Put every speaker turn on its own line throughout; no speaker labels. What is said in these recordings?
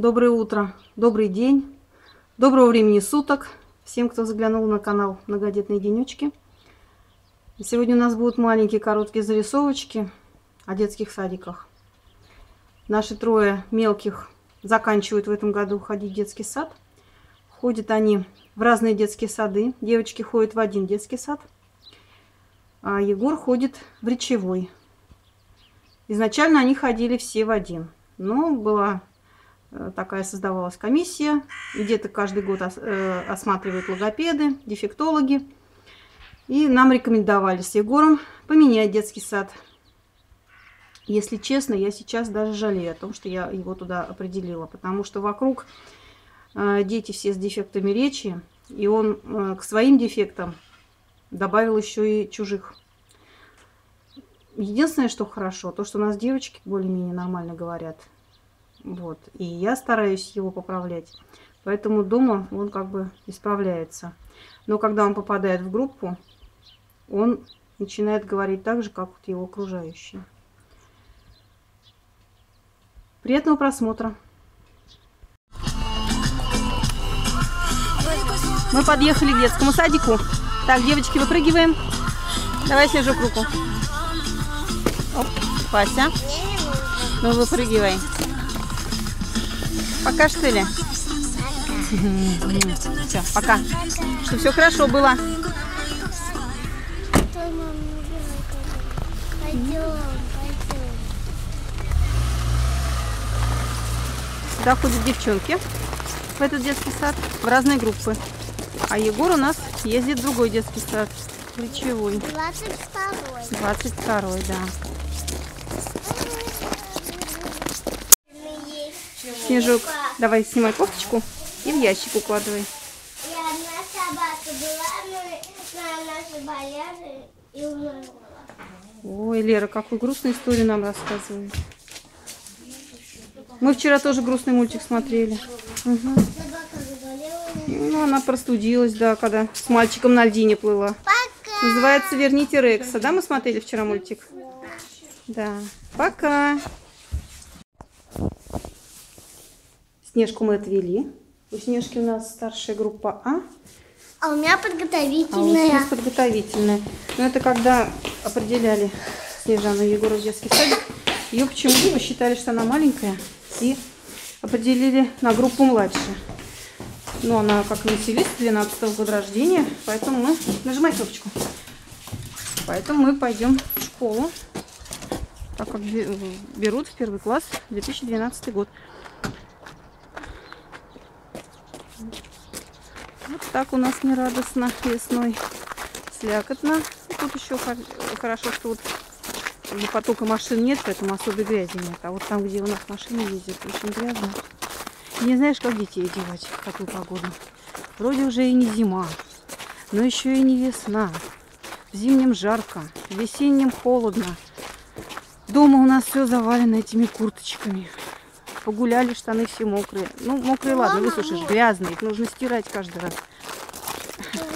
Доброе утро, добрый день, доброго времени суток всем, кто заглянул на канал Многодетные денечки. Сегодня у нас будут маленькие короткие зарисовочки о детских садиках. Наши трое мелких заканчивают в этом году ходить в детский сад. Ходят они в разные детские сады. Девочки ходят в один детский сад, а Егор ходит в речевой. Изначально они ходили все в один. Но была такая создавалась комиссия. Где-то каждый год э, осматривают логопеды, дефектологи. И нам рекомендовали с Егором поменять детский сад. Если честно, я сейчас даже жалею о том, что я его туда определила. Потому что вокруг э, дети все с дефектами речи. И он к своим дефектам добавил еще и чужих. Единственное, что хорошо, то, что у нас девочки более-менее нормально говорят. Вот. И я стараюсь его поправлять. Поэтому дома он как бы исправляется. Но когда он попадает в группу, он начинает говорить так же, как вот его окружающие. Приятного просмотра! Мы подъехали к детскому садику. Так, девочки, выпрыгиваем. Давай, Снежок, руку. Оп, Вася. Ну, выпрыгивай. Пока, что ли? Все, пока. Что все хорошо было. Сюда ходят девчонки в этот детский сад в разные группы. А Егор у нас ездит в другой детский сад. Ключевой.
22
22 да. Снежок, давай снимай кофточку и в ящик укладывай.
И одна собака была, но она заболела и умерла.
Ой, Лера, какую грустную историю нам рассказывает. Мы вчера тоже грустный мультик смотрели. Угу. Ну, она простудилась, да, когда с мальчиком на льдине плыла.
Пока.
Называется «Верните Рекса». Да, мы смотрели вчера мультик? Да. Пока. Снежку мы отвели. У Снежки у нас старшая группа А,
А у меня
а у
подготовительная.
подготовительная. Но это когда определяли Снежану Егору в детский садик, ее почему-то посчитали, что она маленькая, и определили на группу младше. Ну, она как веселист 12 года рождения, поэтому мы... Нажимай кнопочку. Поэтому мы пойдем в школу, так как бе- берут в первый класс 2012 год. Вот так у нас нерадостно весной. Слякотно. Тут еще хор- хорошо, что вот потока машин нет, поэтому особой грязи нет. А вот там, где у нас машины ездят, очень грязно. Не знаешь, как детей одевать в такую погоду. Вроде уже и не зима, но еще и не весна. В зимнем жарко, в весеннем холодно. Дома у нас все завалено этими курточками. Погуляли, штаны все мокрые. Ну, мокрые, ладно, высушишь, грязные. Их нужно стирать каждый раз.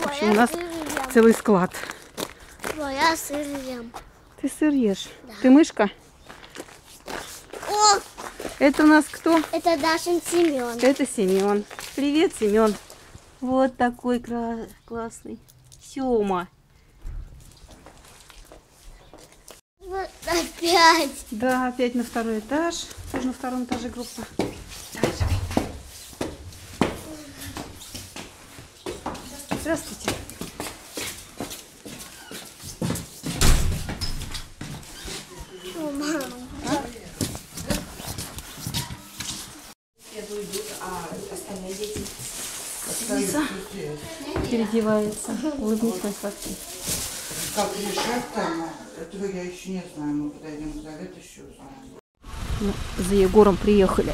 В общем, у нас целый склад.
Твоя сырьем.
Ты сыр ешь. Ты мышка?
О,
Это у нас кто?
это Дашин Семен.
Это Семен. Привет, Семен. Вот такой классный. Сема.
Вот опять.
Да, опять на второй этаж. Тоже на втором этаже группа. Здравствуйте.
О, мама.
Переодевается. Улыбнись, мой сладкий.
Как решать там, этого я еще не знаю. Мы подойдем к Завет еще узнаем.
Ну, за Егором приехали.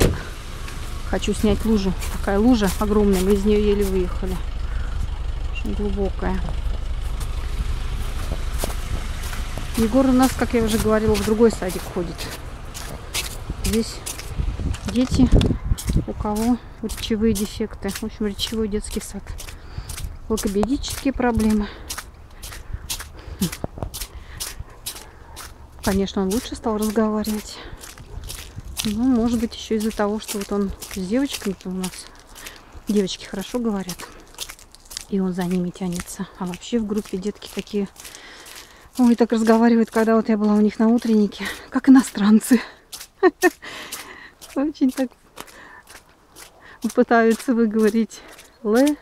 Хочу снять лужу. Такая лужа огромная, мы из нее еле выехали. Очень глубокая. Егор у нас, как я уже говорила, в другой садик ходит. Здесь дети, у кого речевые дефекты. В общем, речевой детский сад. Логопедические проблемы. Конечно, он лучше стал разговаривать. Ну, может быть, еще из-за того, что вот он с девочками-то у нас. Девочки хорошо говорят. И он за ними тянется. А вообще в группе детки такие... Ой, так разговаривают, когда вот я была у них на утреннике. Как иностранцы. Очень так пытаются выговорить л,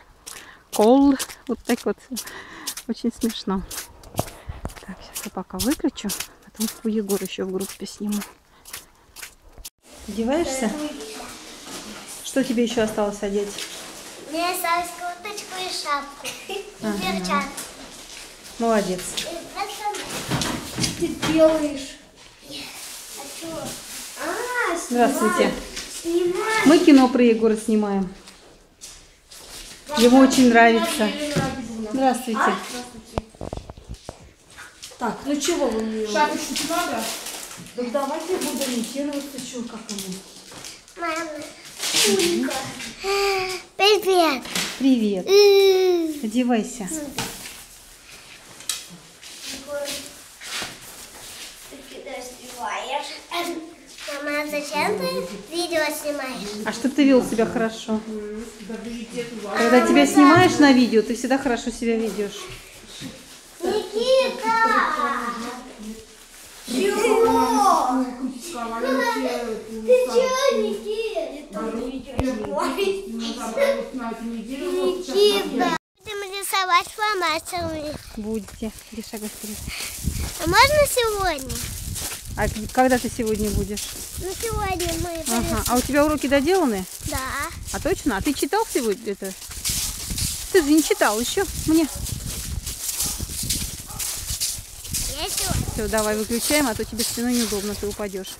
кол. Вот так вот. Очень смешно. Так, сейчас я пока выключу. Потом у Егора еще в группе сниму. Одеваешься? Что тебе еще осталось одеть?
Мне осталось курточку и шапку. И
Ага.
перчатки.
Молодец.
И это Ты делаешь? А что? А,
Здравствуйте.
Снимай.
Мы кино про Егора снимаем. Ему очень нравится. Здравствуйте.
Так, ну чего вы мне?
Шапочку надо?
Так давайте буду ориентироваться, что как ему.
Мама. Улька. Привет.
Привет. Одевайся.
Мама, зачем ты видео снимаешь?
А чтобы ты вел себя хорошо. Когда тебя снимаешь на видео, ты всегда хорошо себя ведешь.
Никита! Чего? Ты чего, Никита? Никита! Будем рисовать фломастерами.
Будете. Лиша говорит.
А можно сегодня?
А когда ты сегодня будешь?
Ну, сегодня мы
Ага. А у тебя уроки доделаны?
Да.
А точно? А ты читал сегодня это? Ты же не читал еще мне. Все, давай выключаем, а то тебе спиной неудобно, ты упадешь.